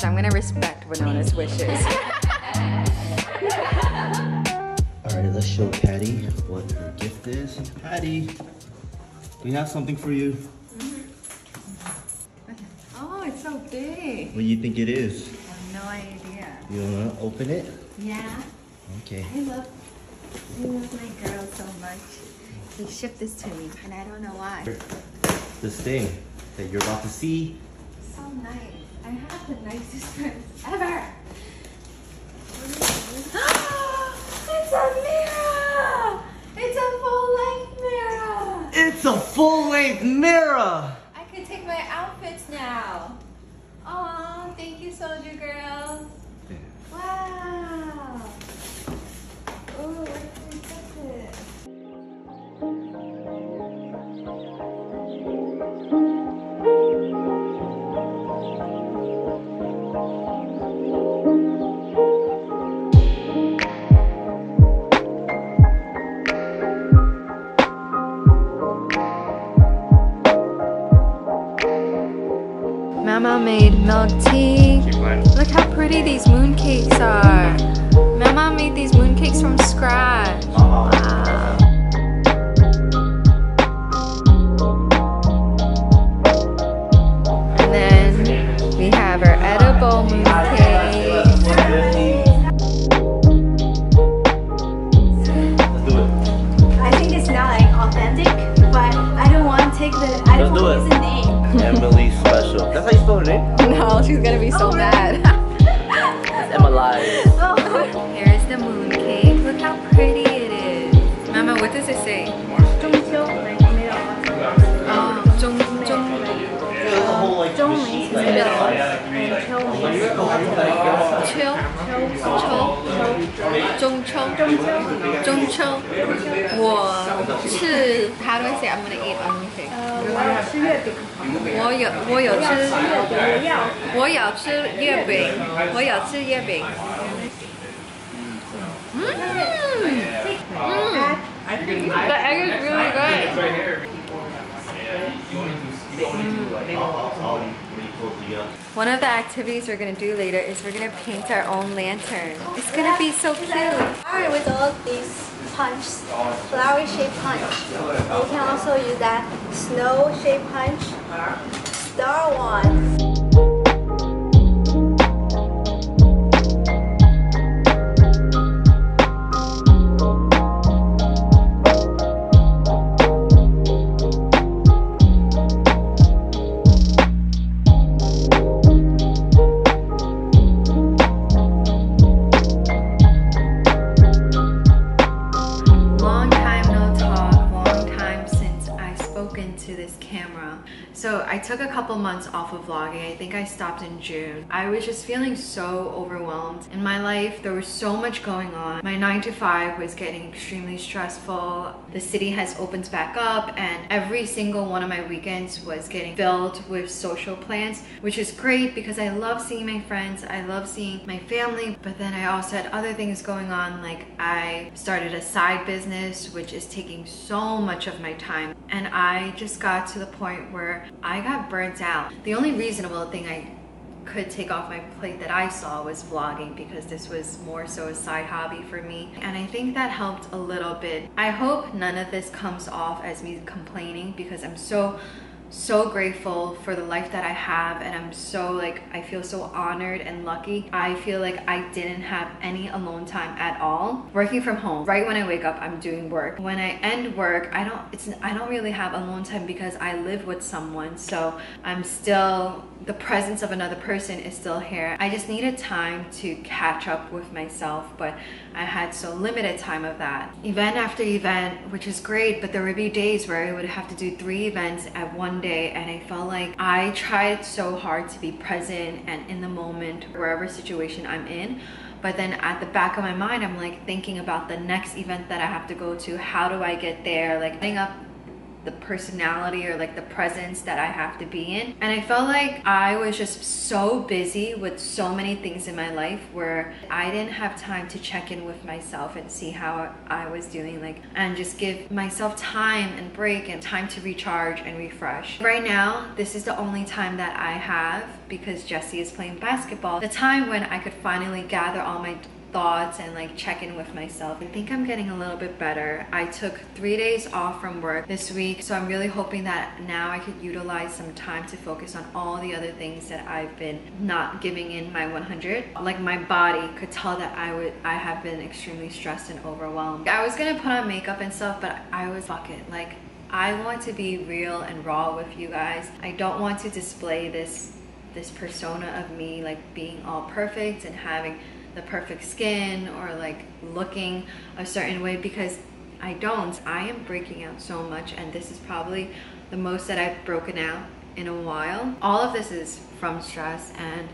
open mind because I'm gonna respect Winona's wishes. All right, let's show Patty what her gift is. Patty, we have something for you. Mm-hmm. oh, it's so big. What do you think it is? I have no idea. You wanna open it? Yeah, Okay. I love, I love my girl so much. They shipped this to me and I don't know why. This thing that you're about to see. So nice. I have the nicest friends ever. it's a mirror! It's a full-length mirror! It's a full-length mirror! Mama made milk tea. Look how pretty these mooncakes are. Mama made these mooncakes from scratch. Wow. 这是谁中秋没没有啊？啊，中中中秋没有？秋秋秋中秋中秋中秋，我吃 How do I say I'm gonna eat anything？我吃月饼。我有我有吃，我有吃月饼，我有吃月饼。嗯。嗯。，The egg is really good. One of the activities we're gonna do later is we're gonna paint our own lantern. It's gonna be so cute. Alright, with all these punch, flower shaped punch. You can also use that snow shaped punch, star one. Spoken to this camera. So I took a couple months off of vlogging. I think I stopped in June. I was just feeling so overwhelmed. In my life, there was so much going on. My nine to five was getting extremely stressful. The city has opened back up and every single one of my weekends was getting filled with social plans, which is great because I love seeing my friends. I love seeing my family, but then I also had other things going on. Like I started a side business, which is taking so much of my time. And I just got to the point where I got burnt out. The only reasonable thing I could take off my plate that I saw was vlogging because this was more so a side hobby for me. And I think that helped a little bit. I hope none of this comes off as me complaining because I'm so so grateful for the life that I have and I'm so like I feel so honored and lucky. I feel like I didn't have any alone time at all. Working from home, right when I wake up, I'm doing work. When I end work, I don't it's I don't really have alone time because I live with someone. So I'm still the presence of another person is still here. I just needed time to catch up with myself, but I had so limited time of that. Event after event, which is great, but there would be days where I would have to do three events at one day, and I felt like I tried so hard to be present and in the moment, wherever situation I'm in. But then at the back of my mind, I'm like thinking about the next event that I have to go to. How do I get there? Like getting up the personality or like the presence that I have to be in. And I felt like I was just so busy with so many things in my life where I didn't have time to check in with myself and see how I was doing like and just give myself time and break and time to recharge and refresh. Right now, this is the only time that I have because Jesse is playing basketball. The time when I could finally gather all my thoughts and like check in with myself. I think I'm getting a little bit better. I took three days off from work this week, so I'm really hoping that now I could utilize some time to focus on all the other things that I've been not giving in my 100. Like my body could tell that I would I have been extremely stressed and overwhelmed. I was gonna put on makeup and stuff, but I was fuck it. Like I want to be real and raw with you guys. I don't want to display this this persona of me like being all perfect and having the perfect skin or like looking a certain way because I don't. I am breaking out so much and this is probably the most that I've broken out in a while. All of this is from stress and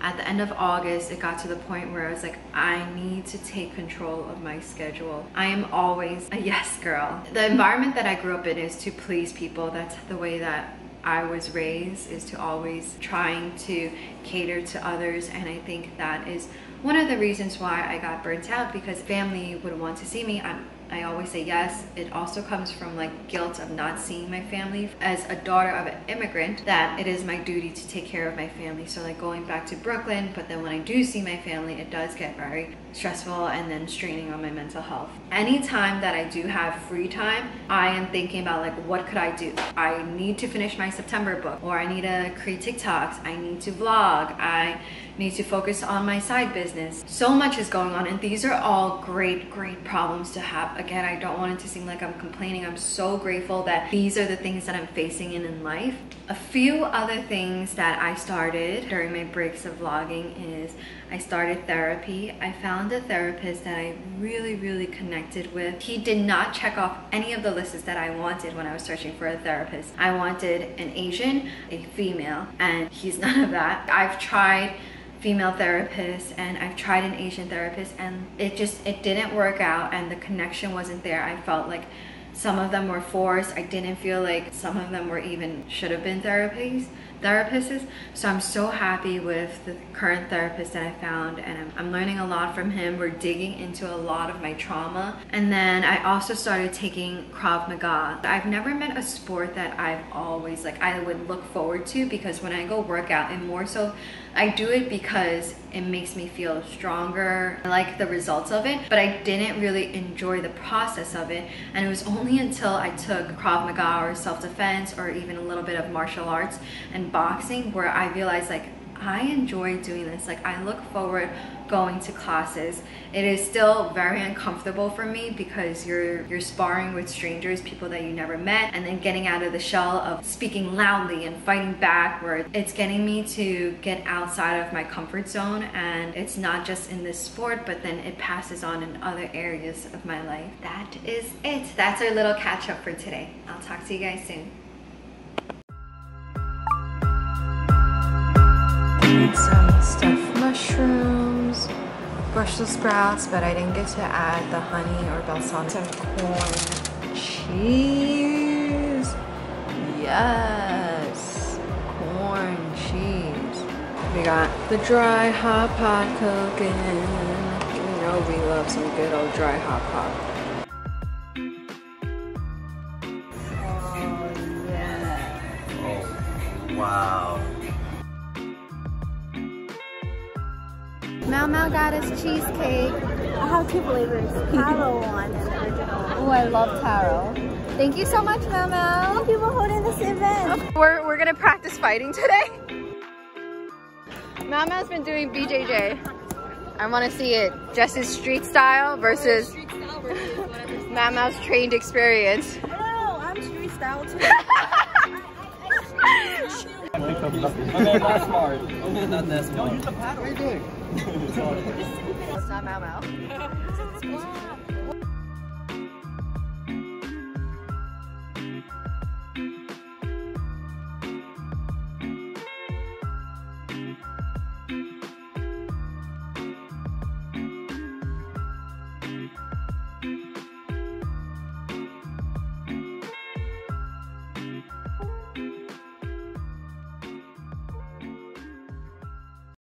at the end of August, it got to the point where I was like, I need to take control of my schedule. I am always a yes girl. The environment that I grew up in is to please people. That's the way that I was raised is to always trying to cater to others and I think that is one of the reasons why I got burnt out because family would want to see me. I'm I always say yes. It also comes from like guilt of not seeing my family. As a daughter of an immigrant, that it is my duty to take care of my family. So like going back to Brooklyn, but then when I do see my family, it does get very stressful and then straining on my mental health. Anytime that I do have free time, I am thinking about like what could I do? I need to finish my September book or I need to create TikToks. I need to vlog. I need to focus on my side business. So much is going on and these are all great, great problems to have. Again, I don't want it to seem like I'm complaining. I'm so grateful that these are the things that I'm facing in in life. A few other things that I started during my breaks of vlogging is I started therapy. I found a therapist that I really, really connected with. He did not check off any of the lists that I wanted when I was searching for a therapist. I wanted an Asian, a female, and he's none of that. I've tried female therapist and I've tried an Asian therapist and it just it didn't work out and the connection wasn't there. I felt like some of them were forced. I didn't feel like some of them were even should have been therapies therapists. So I'm so happy with the current therapist that I found and I'm, I'm, learning a lot from him. We're digging into a lot of my trauma. And then I also started taking Krav Maga. I've never met a sport that I've always like I would look forward to because when I go work out and more so I do it because it makes me feel stronger. I like the results of it, but I didn't really enjoy the process of it. And it was only until I took Krav Maga or self-defense or even a little bit of martial arts and boxing where I realized like I enjoy doing this. Like I look forward going to classes. It is still very uncomfortable for me because you're you're sparring with strangers, people that you never met, and then getting out of the shell of speaking loudly and fighting back where it's getting me to get outside of my comfort zone and it's not just in this sport, but then it passes on in other areas of my life. That is it. That's our little catch up for today. I'll talk to you guys soon. Some stuffed mushrooms, Brussels sprouts, but I didn't get to add the honey or balsamic. Some corn cheese. Yes, corn cheese. We got the dry hot pot cooking. You know we love some good old dry hot pot. Mau Mau got us cheesecake. I have two flavors, taro one and original. Oh, I love taro. Thank you so much, Mau Mau. Thank you for holding this event. We're, we're gonna practice fighting today. Mau Mau's been doing BJJ. I wanna see it. Jess's street style versus Mau Mau's trained experience. Oh, I'm street style too. Okay, not smart. Okay, not that smart. Don't use the paddle. What are you doing? it's not Mau Mau.